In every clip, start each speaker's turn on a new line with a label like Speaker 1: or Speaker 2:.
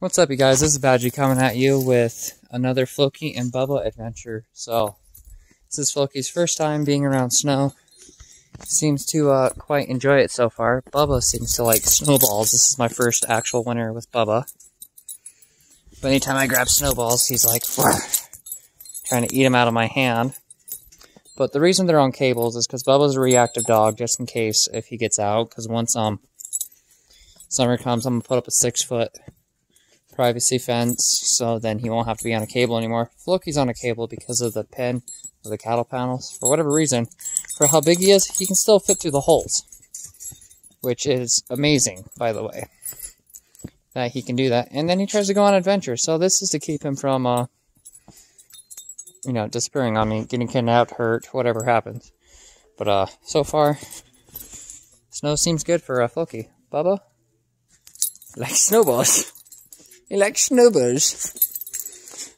Speaker 1: What's up, you guys? This is Badgey coming at you with another Floki and Bubba adventure. So, this is Floki's first time being around snow. Seems to uh, quite enjoy it so far. Bubba seems to like snowballs. This is my first actual winter with Bubba. But anytime I grab snowballs, he's like, trying to eat them out of my hand. But the reason they're on cables is because Bubba's a reactive dog, just in case if he gets out. Because once um summer comes, I'm gonna put up a six foot privacy fence, so then he won't have to be on a cable anymore. Floki's on a cable because of the pin of the cattle panels. For whatever reason, for how big he is, he can still fit through the holes. Which is amazing, by the way. That he can do that. And then he tries to go on adventures. So this is to keep him from, uh, you know, disappearing on me, getting kidnapped, hurt, whatever happens. But, uh, so far, snow seems good for uh, Floki. Bubba? Like snowballs. Snowballs.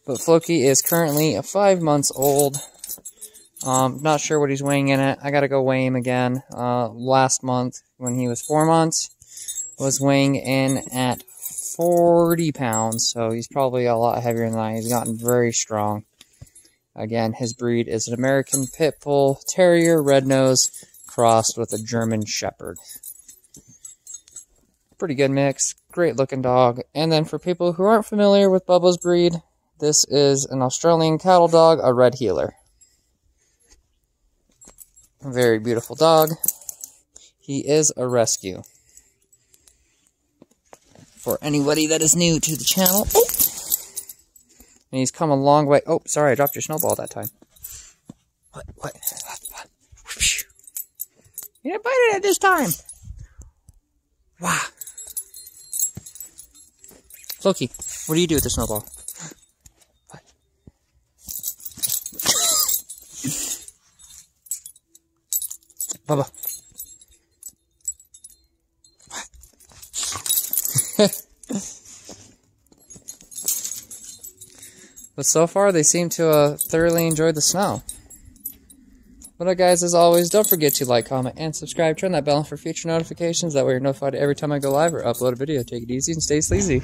Speaker 1: But Floki is currently a five months old. Um, not sure what he's weighing in at. I gotta go weigh him again. Uh, last month, when he was four months, was weighing in at 40 pounds. So he's probably a lot heavier than that. He's gotten very strong. Again, his breed is an American Pit Bull Terrier Red Nose crossed with a German Shepherd pretty good mix, great looking dog. And then for people who aren't familiar with Bubba's breed, this is an Australian cattle dog, a red heeler. Very beautiful dog. He is a rescue. For anybody that is new to the channel. Oh! And he's come a long way. Oh, sorry, I dropped your snowball that time. What? What? what? You didn't bite it at this time. Wow. Floki, what do you do with the snowball? What? Bubba. but so far, they seem to uh, thoroughly enjoy the snow. But guys, as always, don't forget to like, comment, and subscribe. Turn that bell on for future notifications. That way you're notified every time I go live or upload a video. Take it easy and stay sleazy.